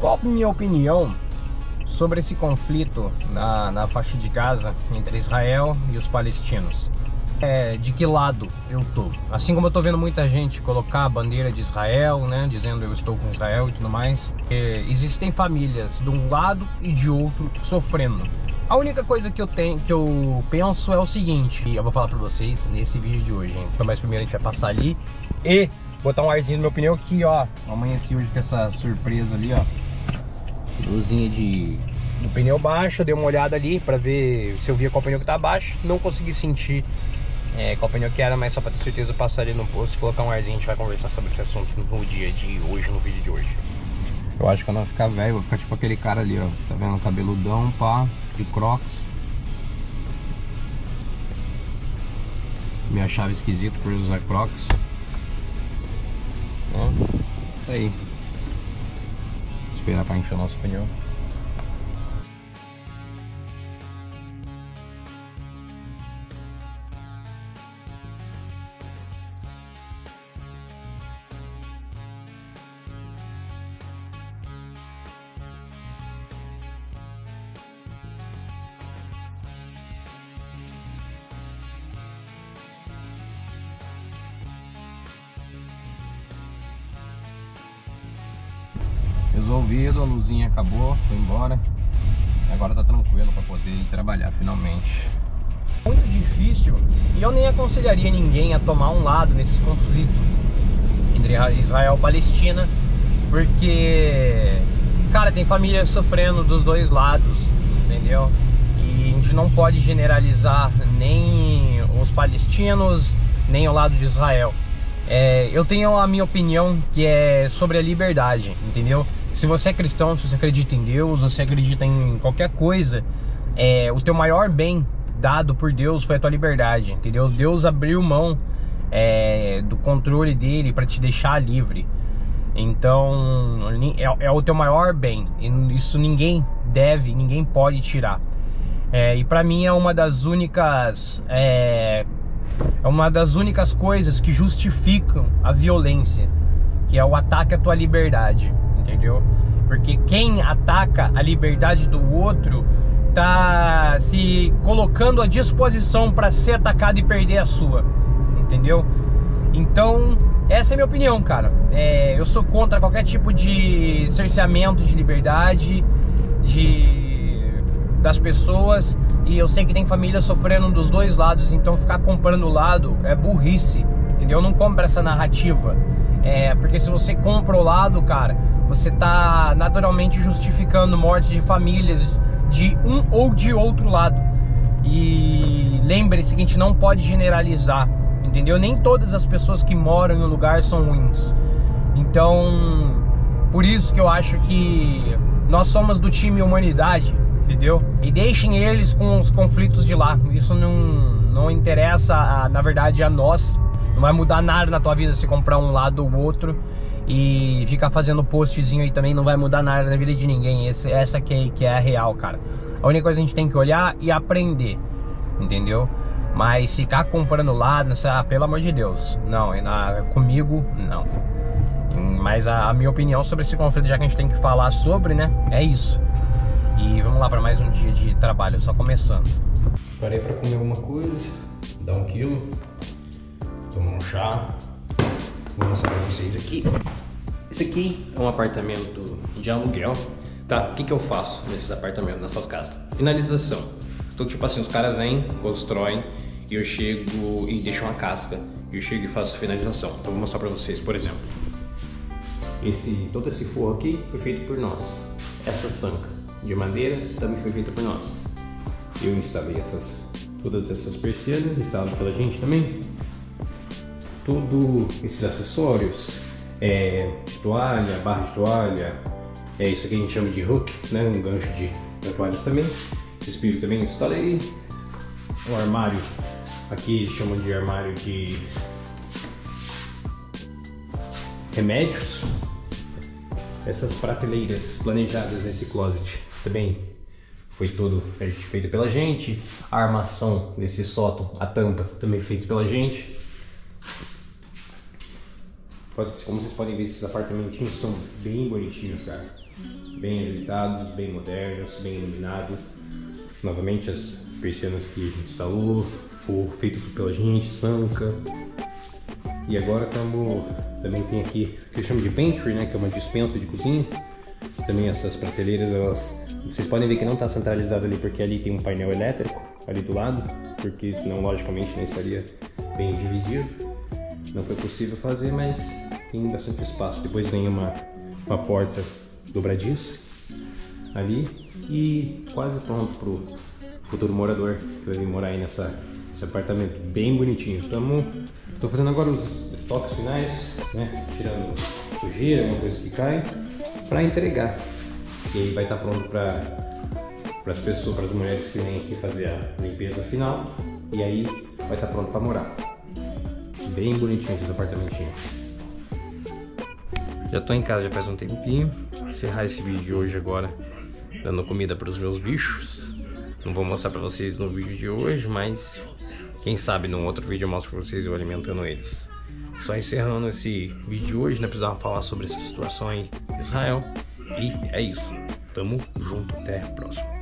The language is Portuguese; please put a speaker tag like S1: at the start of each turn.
S1: Qual a minha opinião sobre esse conflito na, na faixa de Gaza entre Israel e os palestinos? É, de que lado eu tô? Assim como eu tô vendo muita gente colocar a bandeira de Israel, né, dizendo eu estou com Israel e tudo mais, é, existem famílias de um lado e de outro sofrendo. A única coisa que eu tenho, que eu penso é o seguinte, e eu vou falar para vocês nesse vídeo de hoje, hein? Então, mas primeiro a gente vai passar ali e botar um arzinho no meu pneu aqui, ó. Amanheci hoje com essa surpresa ali, ó. Luzinha de do pneu baixo, eu dei uma olhada ali para ver se eu via qual pneu que tá baixo, não consegui sentir é, qual pneu que era, mas só para ter certeza passar ali no posto e colocar um arzinho, a gente vai conversar sobre esse assunto no dia de hoje, no vídeo de hoje. Eu acho que eu ficar velho, vou ficar tipo aquele cara ali, ó, tá vendo? Cabeludão, pá, de crocs. Me achava esquisito por usar crocs. É, isso aí. Esperar para encher o nosso pneu. Resolvido, a luzinha acabou, foi embora. Agora tá tranquilo para poder trabalhar finalmente. Muito difícil e eu nem aconselharia ninguém a tomar um lado nesse conflito entre Israel e Palestina, porque, cara, tem família sofrendo dos dois lados, entendeu? E a gente não pode generalizar nem os palestinos, nem o lado de Israel. É, eu tenho a minha opinião que é sobre a liberdade, entendeu? Se você é cristão, se você acredita em Deus, você acredita em qualquer coisa, é, o teu maior bem dado por Deus foi a tua liberdade, entendeu? Deus abriu mão é, do controle dele para te deixar livre. Então é, é, o teu maior bem. E isso ninguém deve, ninguém pode tirar. É, e para mim é uma das únicas é, é uma das únicas coisas que justificam a violência, que é o ataque à tua liberdade entendeu? Porque quem ataca a liberdade do outro tá se colocando à disposição para ser atacado e perder a sua, entendeu? Então, essa é a minha opinião, cara. É, eu sou contra qualquer tipo de cerceamento de liberdade de das pessoas e eu sei que tem família sofrendo dos dois lados, então ficar comprando o lado é burrice, entendeu? Não compra essa narrativa. É, porque se você compra o lado, cara, você tá naturalmente justificando morte de famílias de um ou de outro lado. E lembre-se que a gente não pode generalizar, entendeu? Nem todas as pessoas que moram em um lugar são ruins. Então, por isso que eu acho que nós somos do time humanidade, entendeu? E deixem eles com os conflitos de lá. Isso não, não interessa, na verdade, a nós não vai mudar nada na tua vida se comprar um lado ou outro. E ficar fazendo postzinho aí também não vai mudar nada na vida de ninguém. Esse, essa que é, que é a real, cara. A única coisa que a gente tem que olhar e aprender. Entendeu? Mas ficar comprando lado, ah, pelo amor de Deus. Não, na, comigo, não. Mas a, a, minha opinião sobre esse conflito, já que a gente tem que falar sobre, né? É isso. E vamos lá para mais um dia de trabalho, só começando. Parei para comer alguma coisa, dar um quilo tomar um chá. Vou mostrar pra vocês aqui. Esse aqui é um apartamento de aluguel, tá? O que, que eu faço nesses apartamentos, nessas casas? Finalização. Então, tipo assim, os caras vêm, constroem, e eu chego e deixo uma casca. Eu chego e faço finalização. Então, vou mostrar pra vocês, por exemplo. Esse, todo esse forro aqui foi feito por nós. Essa sanca de madeira também foi feita por nós. Eu instalei essas, todas essas persianas, instalado pela gente também todos esses acessórios, é, toalha, barra de toalha, é isso aqui a gente chama de hook, né, um gancho de, toalhas também. Esse espírito também instalei. Um armário, aqui eles chamam de armário de remédios. Essas prateleiras planejadas nesse closet também foi todo feito pela gente. A armação desse sótão, a tampa também feito pela gente como vocês podem ver, esses apartamentinhos são bem bonitinhos, cara. Bem ajeitados, bem modernos, bem iluminados. Novamente as persianas que a gente instalou, foi feito pela gente, Sanca. E agora. Também tem aqui o que eu chamo de pantry, né? Que é uma dispensa de cozinha. Também essas prateleiras, elas. Vocês podem ver que não está centralizado ali porque ali tem um painel elétrico ali do lado, porque senão logicamente não estaria bem dividido. Não foi possível fazer, mas tem bastante espaço. Depois vem uma, uma porta dobradiça ali e quase pronto para o futuro morador que vai vir morar aí nessa, nesse apartamento bem bonitinho. Tô fazendo agora os toques finais, né? Tirando sujeira, uma coisa que cai, para entregar. E aí vai estar tá pronto para para as pessoas, para as mulheres que vêm aqui fazer a limpeza final. E aí vai estar tá pronto para morar. Bem bonitinho esse apartamentinho. Já tô em casa já faz um tempinho. Encerrar esse vídeo de hoje agora, dando comida para os meus bichos. Não vou mostrar para vocês no vídeo de hoje, mas quem sabe num outro vídeo eu mostro para vocês eu alimentando eles. Só encerrando esse vídeo de hoje, né? Precisava falar sobre essa situação em Israel. E é isso. Tamo junto. Até a próxima.